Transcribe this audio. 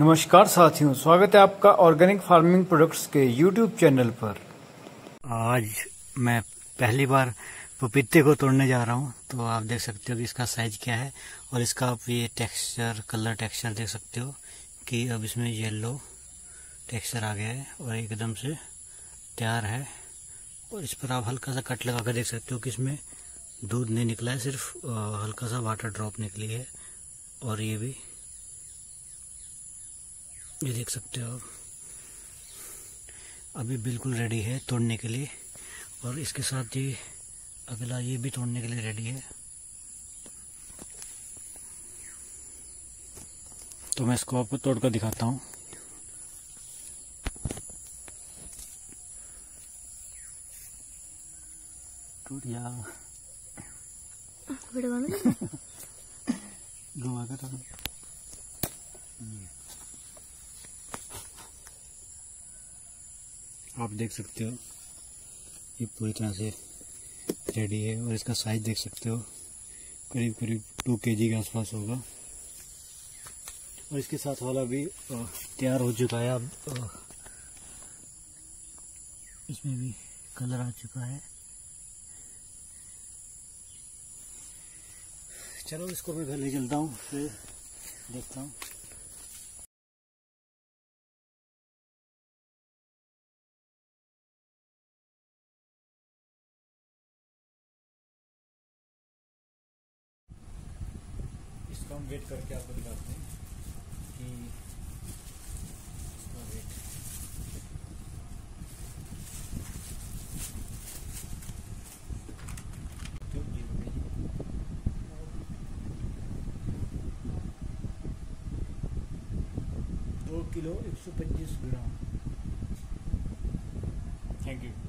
नमस्कार साथियों, स्वागत है आपका ऑर्गेनिक फ़ार्मिंग प्रोडक्ट्स के यूट्यूब चैनल पर। आज मैं पहली बार पपीते को तोड़ने जा रहा हूँ तो आप देख सकते हो कि इसका साइज़ क्या है और इसका आप ये टेक्सचर कलर टेक्सचर देख सकते हो कि अब इसमें येलो टेक्सचर आ गया है और एकदम से तैयार है। और इस पर आप हल्का सा कट लगा कर देख सकते हो कि इसमें दूध नहीं निकला है, सिर्फ़ हल्का सा वाटर ड्रॉप निकली है और ये भी ये देख सकते हो अभी बिल्कुल रेडी है तोड़ने के लिए। और इसके साथ ये अगला ये भी तोड़ने के लिए रेडी है। तो मैं इसको आपको तोड़ कर दिखाता हूँ। टूट गया। घुमा कर आप देख सकते हो। ये पूरी तरह से रेडी है और इसका साइज़ देख सकते हो। करीब करीब टू के के आसपास होगा। और इसके साथ वाला भी तैयार हो चुका है। अब इसमें भी कलर आ चुका है। चलो इसको मैं घर ले चलता हूँ, फिर देखता हूँ। इसका हम वेट करके आपको दिखाते हैं कि दो किलो एक सौ पच्चीस ग्राम। Thank you